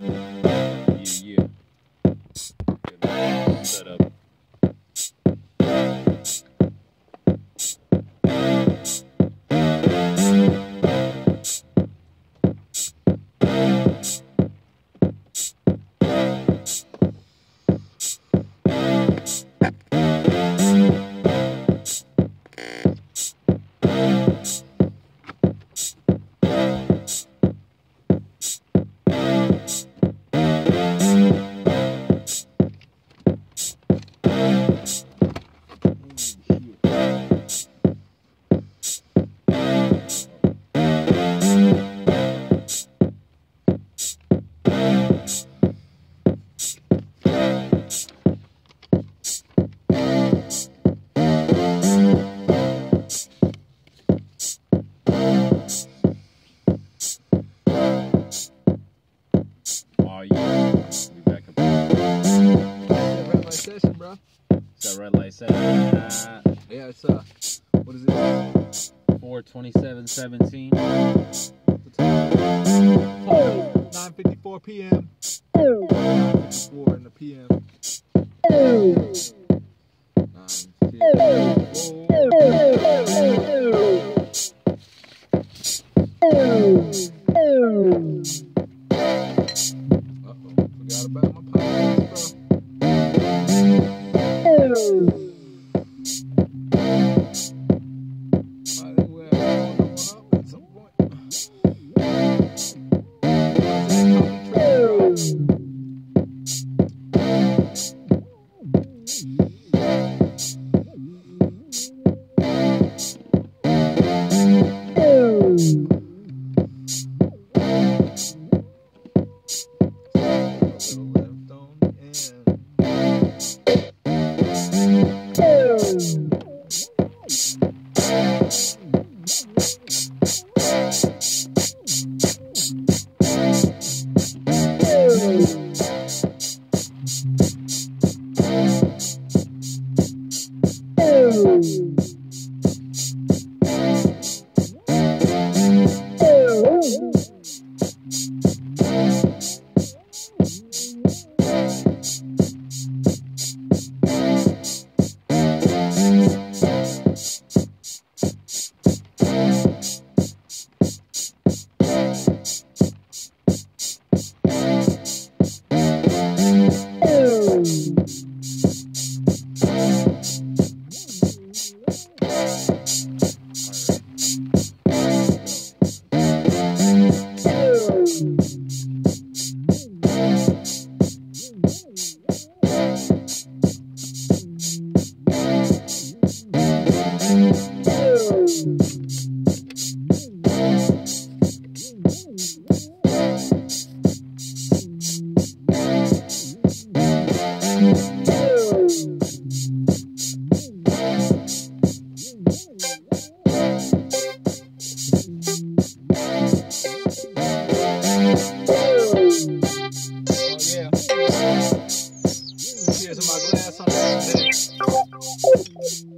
Mm-hmm. Oh. in my glass on that.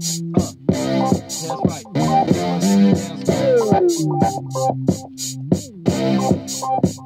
flow. Uh, that's right. That's right. That's right.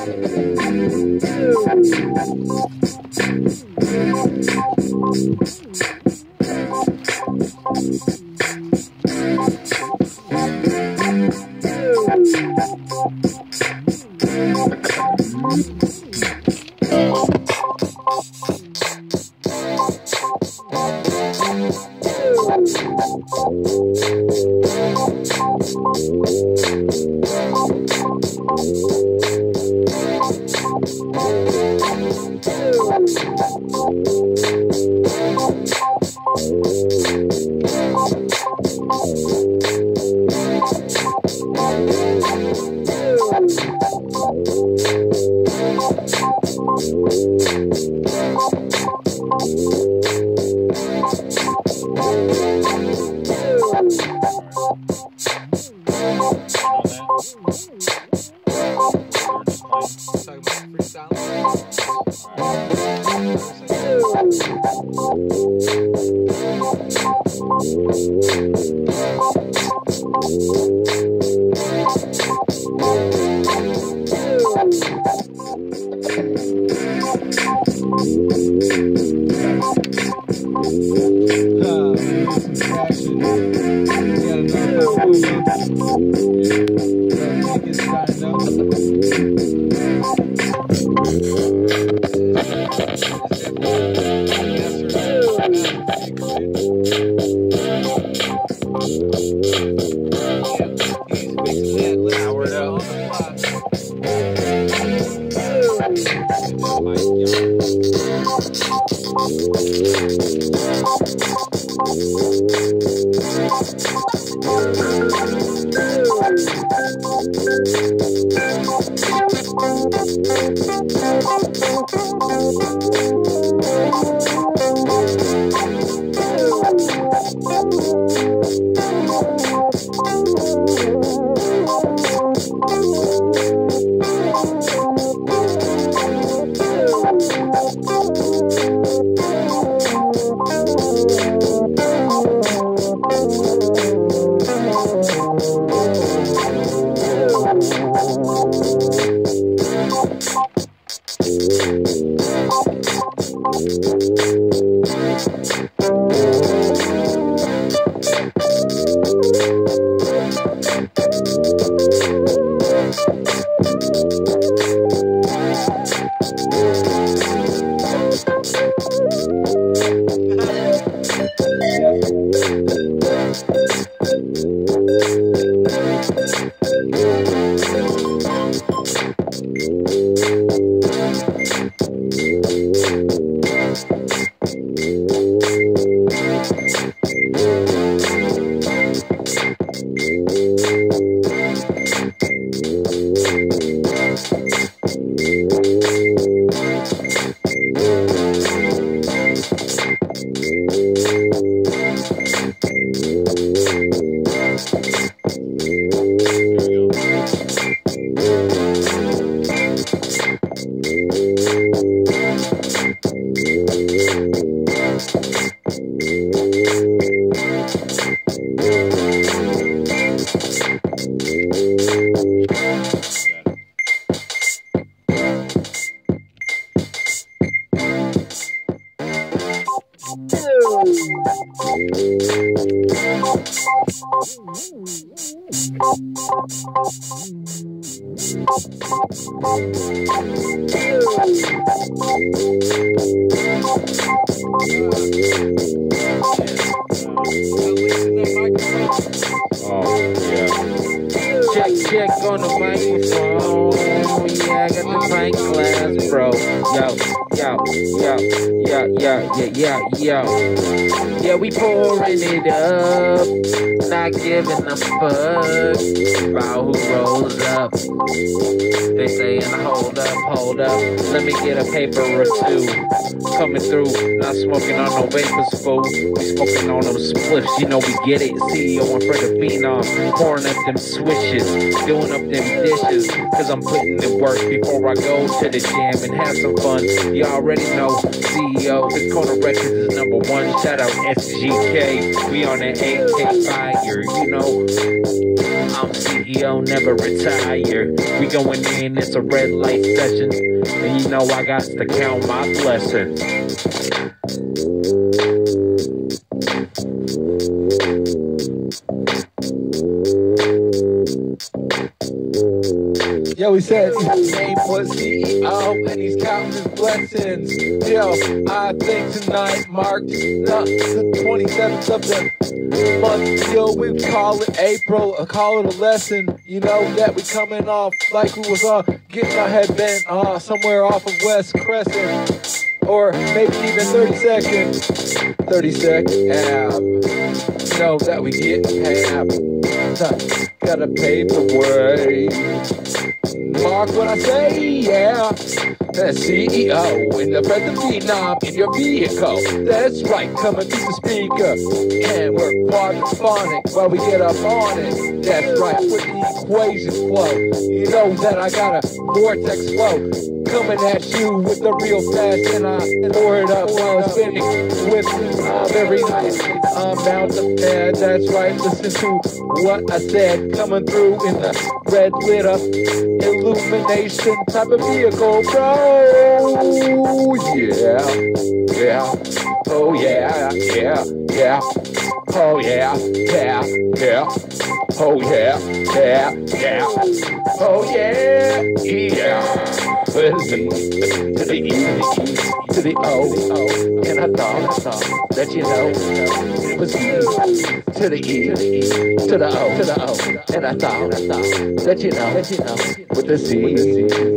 Know Thank you. Know how bro. Yo, yo, yo, yo, yo, yo, yo, yo. Yeah, we pouring it up. Not giving a fuck about who rolls up. They saying, hold up, hold up. Let me get a paper or two. Coming through, not smoking on no vapors, fool. We smoking on those spliffs, you know we get it. CEO and Fred Phenom, pouring up them swishes, doing up them dishes. Cause I'm putting in work before I go to the gym and have some fun. You already know, CEO, the Corner Records is number one. Shout out SGK, we on that AK fire, you know. I'm CEO, never retire. We going in, it's a red light session. And you know I got to count my blessings. He said name was CEO and he's counting his blessings. Yo, I think tonight marks the, the 27th of the month. Yo, we call it April, or call it a lesson. You know that we coming off like we was uh, getting our head bent uh, somewhere off of West Crescent. Or maybe even 30 seconds. 30 second ab. You know that we get ab. Gotta pave the way. Mark what I say, yeah. The CEO in the present phenom in your vehicle. That's right, coming through the speaker. And we're quadraphonic while we get up on it. That's right, with the equations flow. You know that I got a vortex flow. Coming at you with the real fast, and I pour it up while I'm spinning with a very nice amount of air. That's right, listen to what I said. Coming through in the red lit up illumination type of vehicle, bro. Yeah, yeah, oh yeah, yeah, yeah, oh yeah, yeah, yeah, oh yeah, yeah, yeah, oh yeah, yeah. Listen to the E, to the O, and I thought that you know it was me. To the E, to the O, to the O, and I thought that you know, with the C,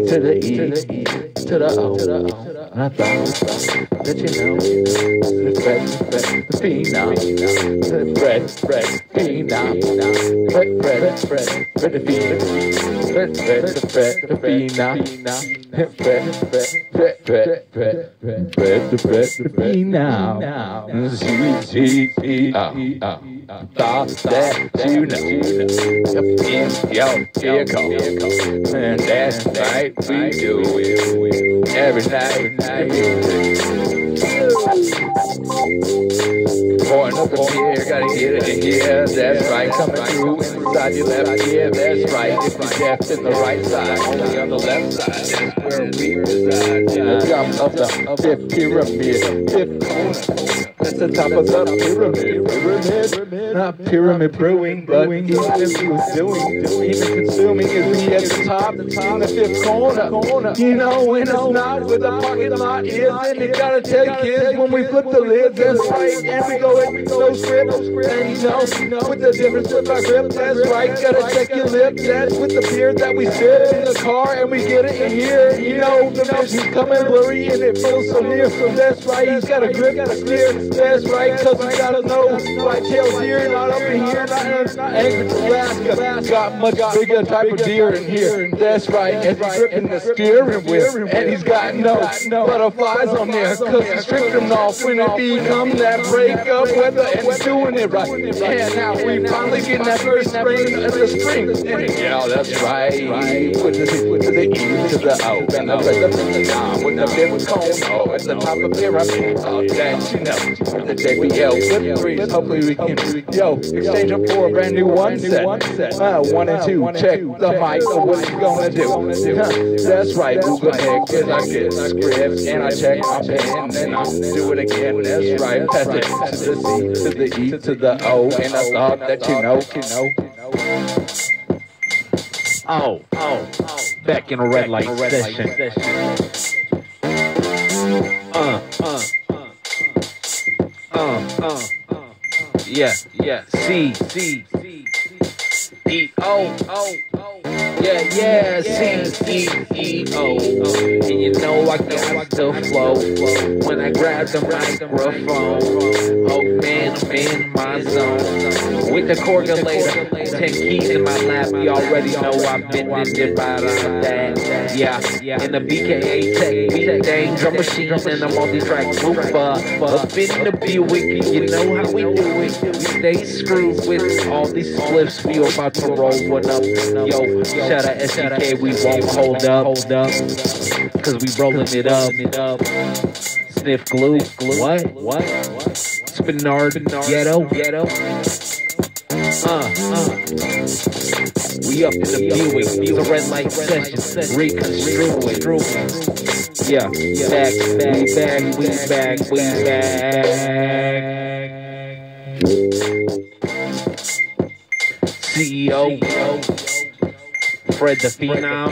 to the E, to the O, to the O. And I thought that you know, the Fred, Fred, the Fred, Fred, phenom, Fred, Fred, Fred, Fred, the phenom, Fred, Fred, the Fred, the phenom, Fred, Fred, Fred, Fred, Fred, Fred, Fred, the Fred, the phenom, Z, Z, E, O, O. Thought that you know, in your vehicle, and that's right, we do it every night. Pouring up the beer, gotta get it in here. That's right, coming through inside your left ear. That's right, if you're in the right side, only on the left side. That's where we reside. In the top of the fifth pyramid, fifth corner. That's the top of the pyramid. Pyramid, not pyramid brewing, but even if he was doing, even consuming, is he at the top, in the fifth corner? You know, when it's not where the parking lot is, and you gotta tell kids when we flip the lid, that's right, and we go in no script, and you know, with the difference with our grip, that's right, gotta check your lip, that's with the beer that we sip in the car, and we get it in here, you know, the vision's coming blurry, and it feels so near, so that's right, he's got a grip, got a steer, that's right, cause we gotta know, white tails here, not up in here, not in Anchorage, Alaska, got much bigger type of deer in here, that's right, and he's gripping the steering wheel, and he's got no butterflies on there, cause he stripped them off when it become that breakup weather, and he's doing it right, and now we finally getting that first rain of the spring, yeah, that's right, with the, with the E to the O, and the rest of the N, with the fifth cone, oh, at the top of the pyramid, oh, that you know. The JBL flip threes. Hopefully we can, yo, exchange them for a brand new one set. Uh, one and two, check the mic. So what you gonna do? Huh, That's right, Google Nick is I get scripts and I check my pen and I do it again. That's right, pass it to the C, to the E, to the O, and I thought that you know, you know. Oh, oh, back in a red light session. Uh, uh, uh, uh, uh, yeah, yeah. C, C, C, E, O, O, O. Yeah, yeah, C, E, E, O. And you know I got the flow when I grab the microphone. Oh man, I'm in my zone with the correlator. Ten keys in my lap. You already know I've been in it by that. Yeah, in the BKE Tech, Beat Thang drum machine and a multi-track looper. Up in the Buick, you know how we do it. We stay screwed with all these spliffs. We about to roll one up. Yo, shout out SDK, we won't hold up. Hold up. Cause we rolling it up. Sniff glue. What? What? Spenard. Ghetto. Ghetto. Uh, uh. We up in the Buick, the red light session, reconstruing. Yeah, back, back, we back, we back, we back. CEO, Fred the Phenom.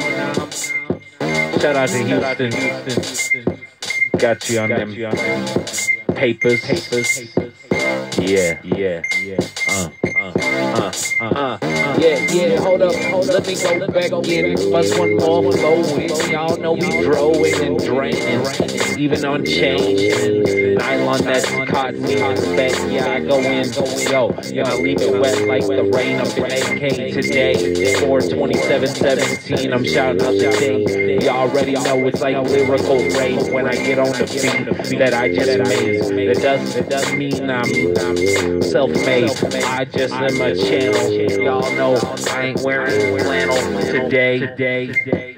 Shout out to Houston. Got you on them papers. Papers. Yeah, yeah, yeah. Uh, Yeah, yeah, hold up, hold up. Let me go back in. Bust one more flowing. Y'all know we throwing and draining. Even on chain. Nylon that's cotton. Bet, yeah, I go in. Yo, and I leave it wet like the rain up in AK today. 42717. I'm shouting out the day. Y'all already know it's like lyrical rain when I get on the beat that I just made. It does, it does mean I'm, I'm self-made. I just am a channel. Y'all know I ain't wearing flannel today. Today.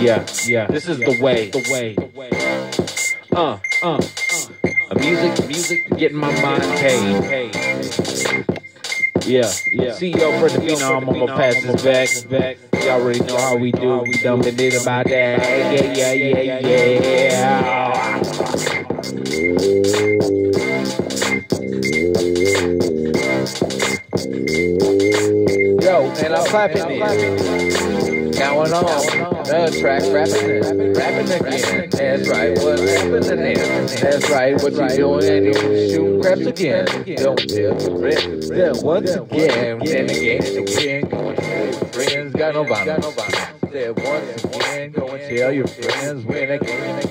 Yeah, yeah. This is the way. The way. Uh, uh, uh. Music, music, getting my mind paid. Yeah, yeah. CEO for the Phenom, I'm gonna pass this back. Y'all already know how we do. We been did about that. Yeah, yeah, yeah, yeah. Clapping it. Going on. The track rapping it. Rapping again. That's right. What's happening there? That's right. What you doing? You shooting craps again. Don't tell the rest. Then once again. Then again. Again. Going to friends. Got no bottom. Said once again. Go and tell your friends when again.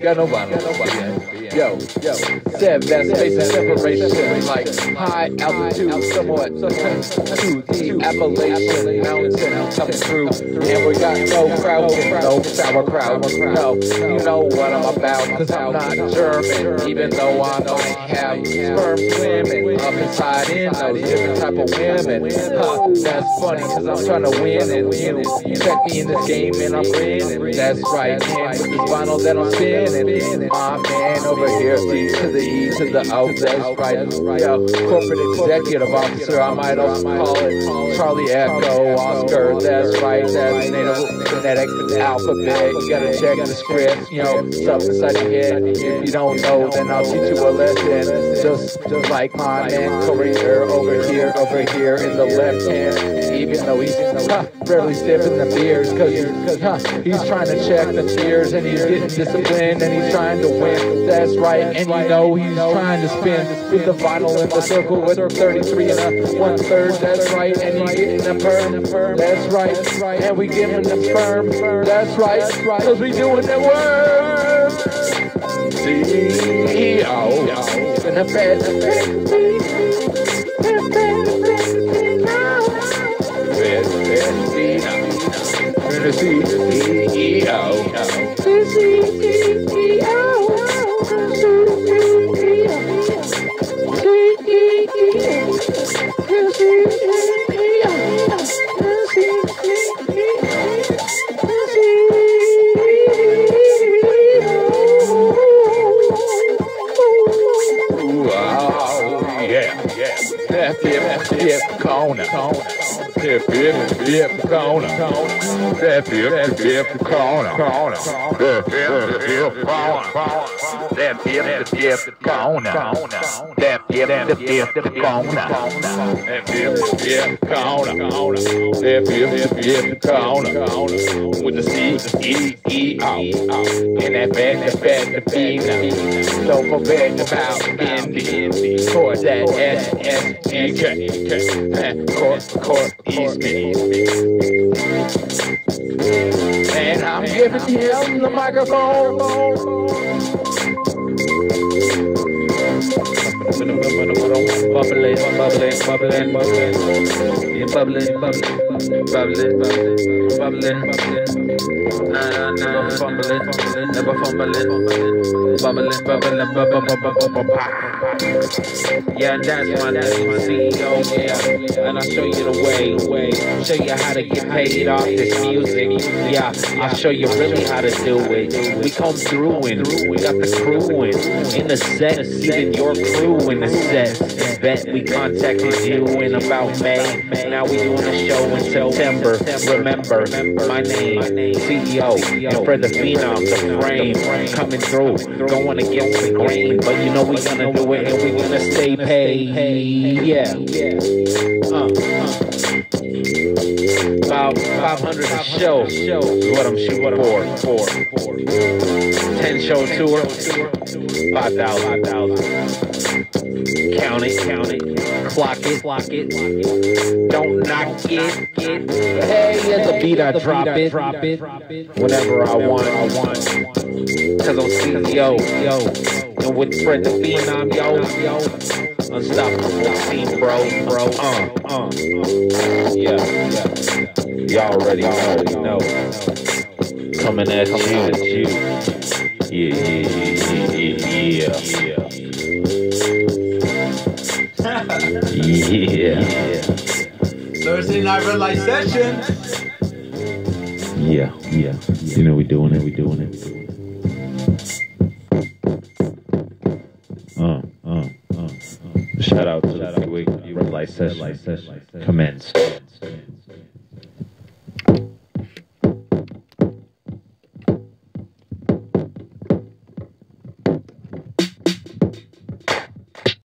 Got no bottom. Yo, yo, Seb, that's space and separation, like high altitude, somewhat to the Appalachian mountain. Coming through, and we got no crowd, no sauerkraut, no, you know what I'm about, cause I'm not German, even though I might have sperm swimming up inside in those different type of women, huh, that's funny, cause I'm trying to win, and you check me in this game, and I'm winning, that's right, and with this vinyl that I'm spinning, my man over here, to the E to the O, that's right. Yo, uh, corporate executive officer, I might also call it Charlie Echo Oscar, that's right. That's NATO phonetic alphabet. You gotta check the script, you know, stuff inside your head. If you don't know, then I'll teach you a lesson. Just, just like my man Courier over here, over here in the left hand. Even though he's huh, barely sipping the beers, cause, cause huh, he's trying to check the tears and he's getting disciplined and he's trying to win. That's right, and you know he's trying to spin with the vinyl in the circle with 33 and a one third. That's right, and he's getting the perm. That's right, and we giving the firm. That's right, cause we doing the work. CEO in the bed. C-E-O. é africana, é africana, é africana, é africana. With the C E E O and that bad bad Don't forget about for that And I'm giving him the microphone. Bubbling, bubbling, bubbling, bubbling, bubbling, bubbling, bubbling, bubbling, bubbling. Nah, nah, nah, fumbling, never fumbling, bubbling, bubbling, bubbling, bubbling, Yeah, that's my name, CEO, yeah. And I'll show you the way, way. show you how to get paid off this music. Yeah, I'll show you really how to do it. We come through and we got the crew in, in the set, even your crew in the set. Bet we contacted you in about May. Now we doing a show in September. Remember, my name, CEO, and Fred the Phenom, the frame, coming through, going against the grain. But you know we gonna do it and we gonna stay paid. Yeah, uh, uh. About 500 a show what I'm shooting for. for. 10 show tour, 5,000. Count it, count it, clock it, clock it. Don't knock it. Hey, at the beat I drop it, drop it. Whenever I want, I want. Cause I'm CEO, yo. And with Fred the Phenom, yo, yo. Unstoppable team, bro, bro. Uh, uh, uh. Yeah, yeah. Y'all already know, know. Coming at you, at you. Yeah, yeah, yeah, yeah, yeah. Yeah. Thursday night red light session. Yeah, yeah. You know we doing it, we doing it. Uh, Session. Commenced.